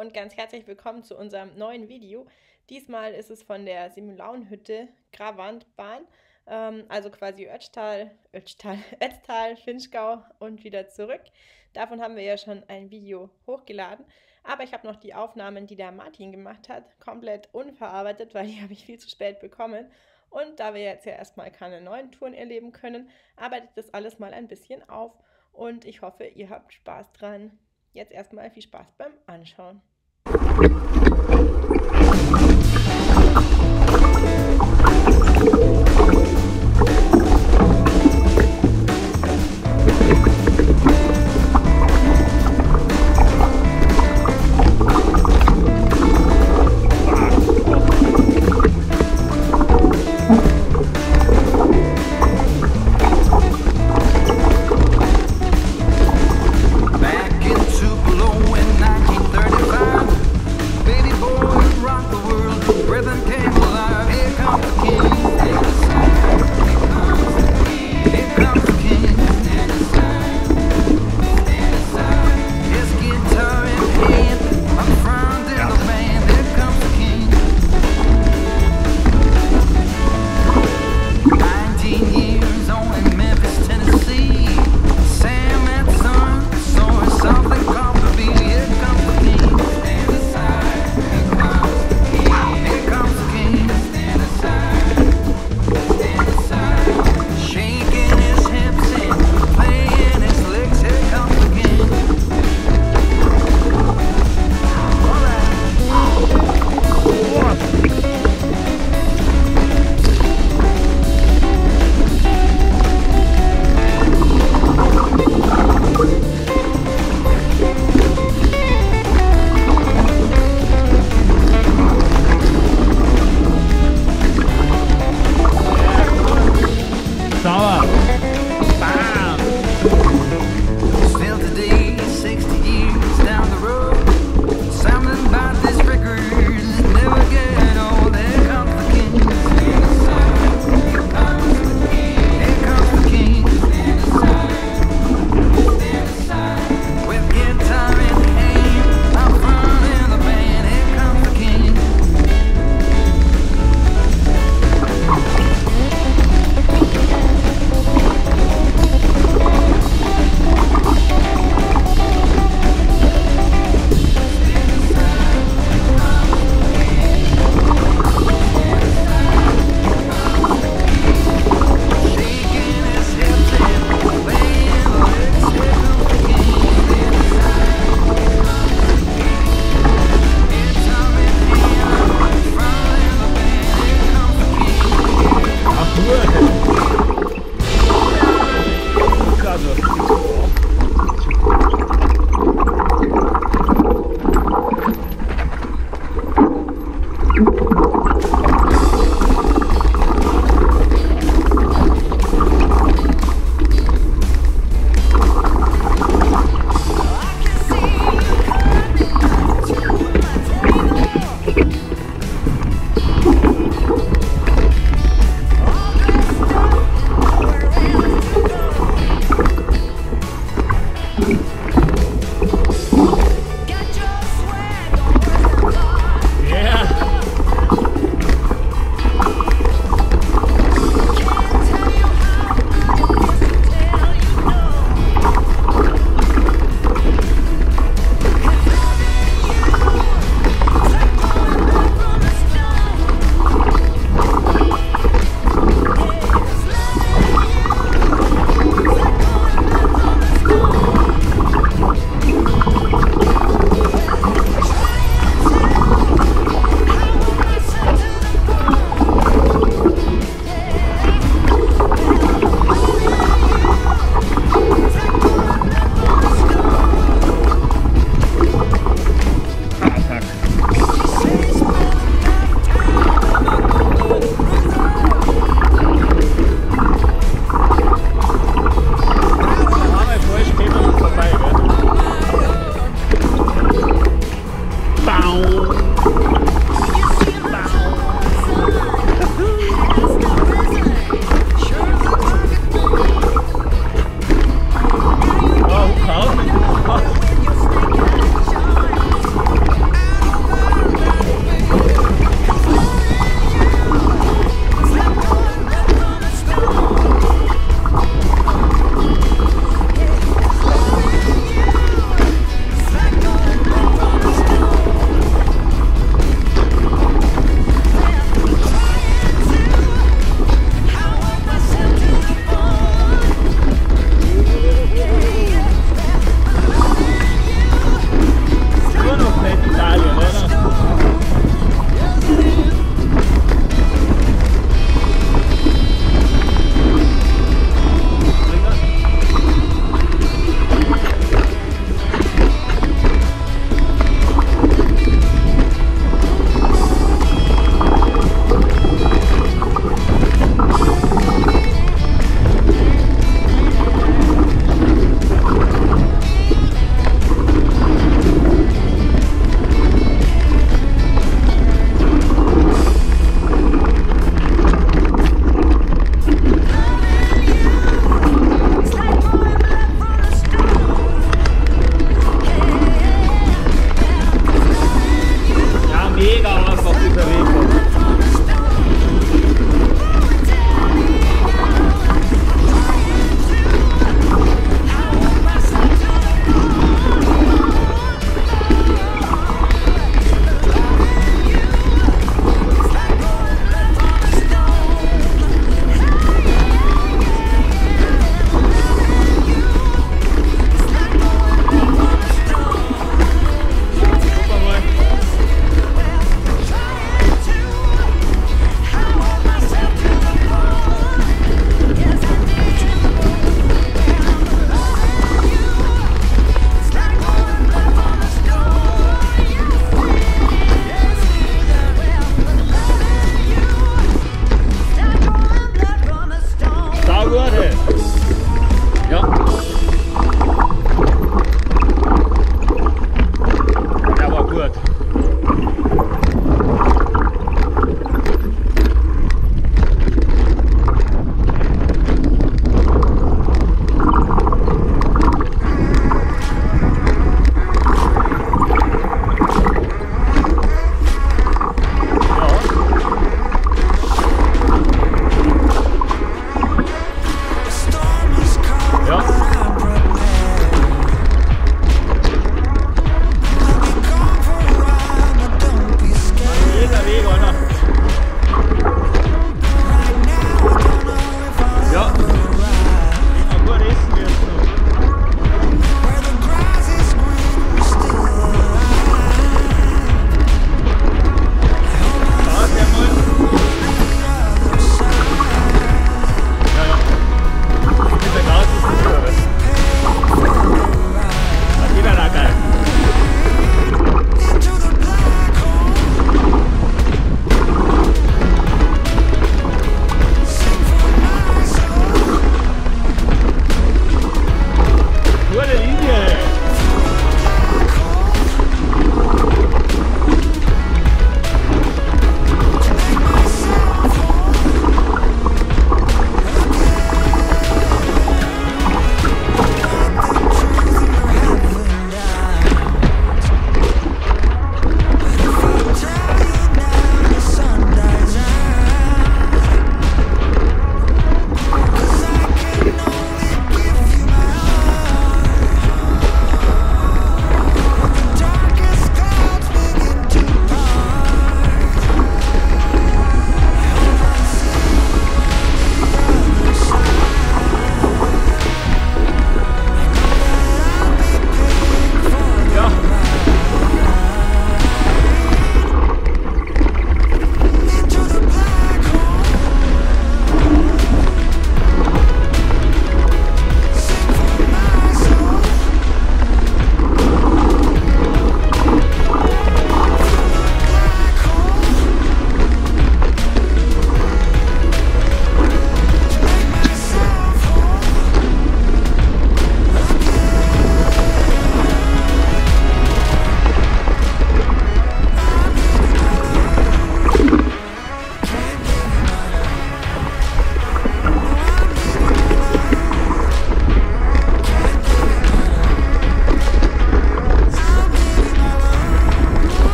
Und ganz herzlich willkommen zu unserem neuen Video. Diesmal ist es von der Simulaunhütte Gravantbahn, ähm, also quasi Ötztal, Ötztal, Ötztal, Finchgau und wieder zurück. Davon haben wir ja schon ein Video hochgeladen, aber ich habe noch die Aufnahmen, die der Martin gemacht hat, komplett unverarbeitet, weil die habe ich viel zu spät bekommen. Und da wir jetzt ja erstmal keine neuen Touren erleben können, arbeitet das alles mal ein bisschen auf und ich hoffe, ihr habt Spaß dran. Jetzt erstmal viel Spaß beim Anschauen.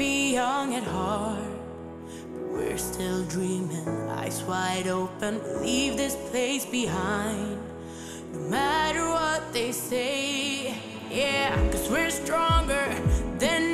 be young at heart, but we're still dreaming, eyes wide open. We'll leave this place behind, no matter what they say. Yeah, cause we're stronger than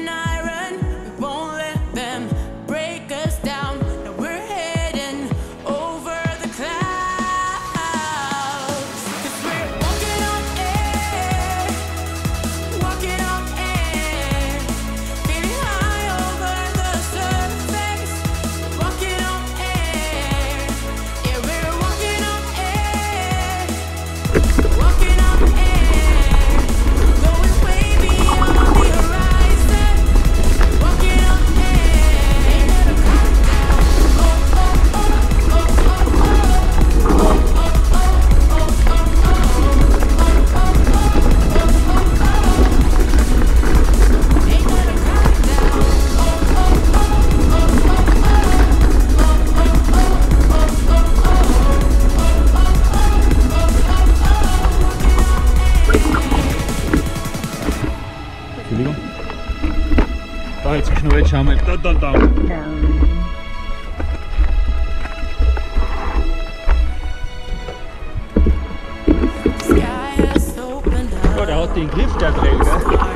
Entschuldigung. Da jetzt schnell, jetzt schauen wir. Da, da, da. Ja, der hat den Griff, der Dreh, gell?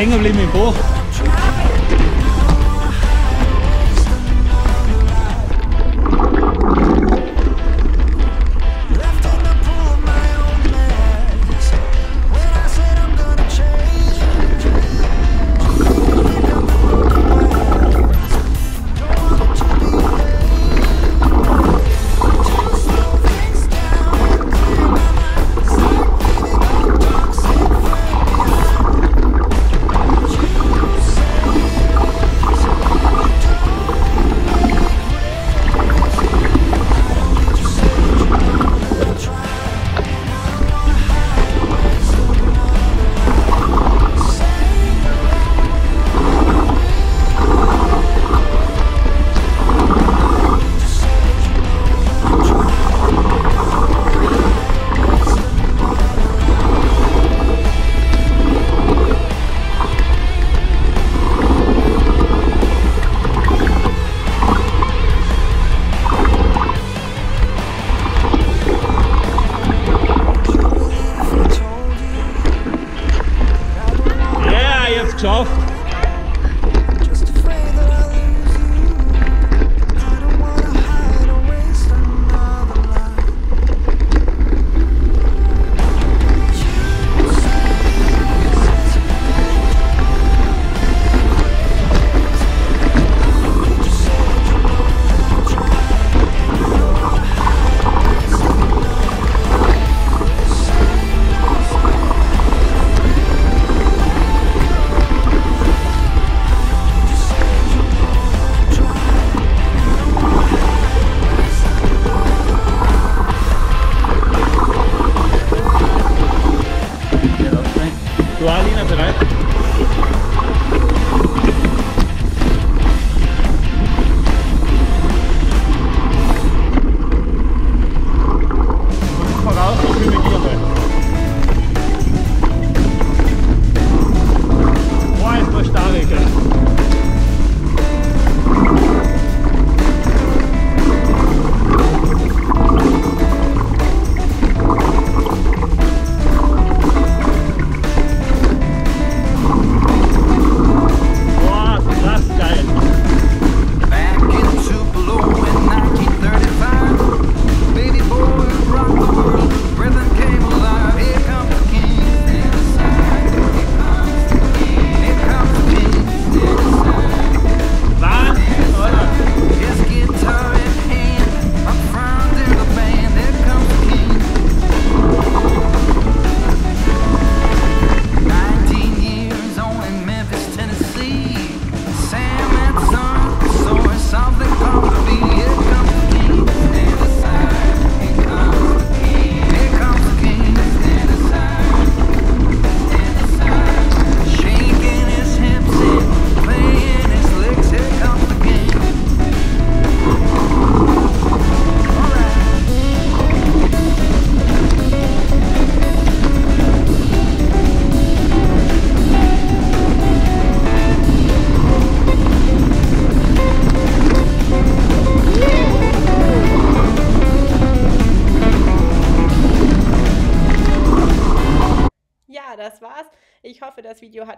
thế ngược lên miền phố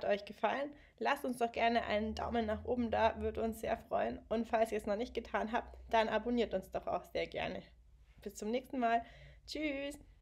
hat euch gefallen. Lasst uns doch gerne einen Daumen nach oben da, würde uns sehr freuen. Und falls ihr es noch nicht getan habt, dann abonniert uns doch auch sehr gerne. Bis zum nächsten Mal. Tschüss.